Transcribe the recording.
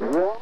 Whoa.